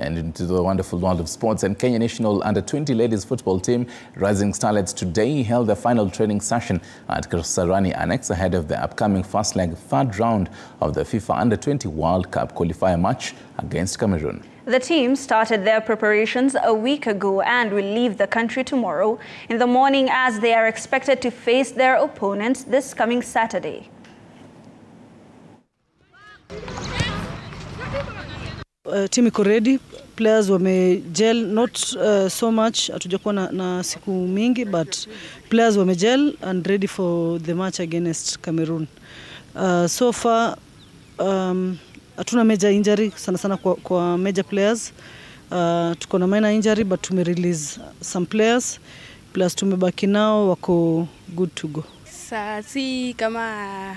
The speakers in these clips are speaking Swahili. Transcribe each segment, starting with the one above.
And into the wonderful world of sports, and Kenya national under-20 ladies football team Rising Starlets today held their final training session at Kasarani Annex ahead of the upcoming first leg third round of the FIFA Under-20 World Cup qualifier match against Cameroon. The team started their preparations a week ago and will leave the country tomorrow in the morning as they are expected to face their opponents this coming Saturday. Uh, team iko ready, players wamegel not uh, so much, hatujakuwa na, na siku mingi but players wamegel and ready for the match against Cameroon. Uh, so far um, hatuna major injury sana sana kwa, kwa major players. Uh, tuko na minor injury but tume release some players plus tumebaki nao wako good to go. Saa si kama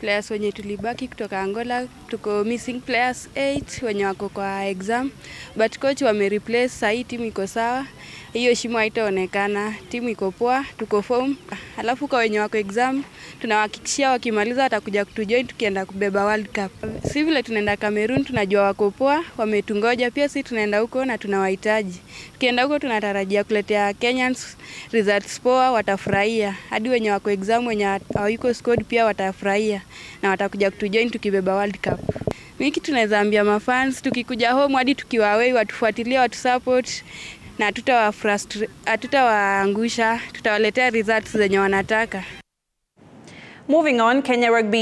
players wenye tulibaki kutoka Angola, tuko missing players 8 wenye wako kwa exam, but coach wame replace. Sahii timu iko sawa, hiyo shimo haitaonekana, timu iko poa, tuko form. Alafu kwa wenye wako exam tunawahakikishia wakimaliza watakuja kutujoin tukienda kubeba World Cup. Si vile tunaenda Cameroon, tunajua wako poa, wametungoja pia, si tunaenda huko na tunawahitaji. Tukienda huko tunatarajia kuletea Kenyans results poa, watafurahia. Hadi wenye wako exam wenye hawiko squad pia watafurahia na watakuja kutujoin tukibeba World Cup. Miki tunaweza ambia mafans tukikuja home hadi tukiwa away watufuatilie, watusupport na hatutawaangusha, tutawaletea results zenye wanataka. Moving on, Kenya Rugby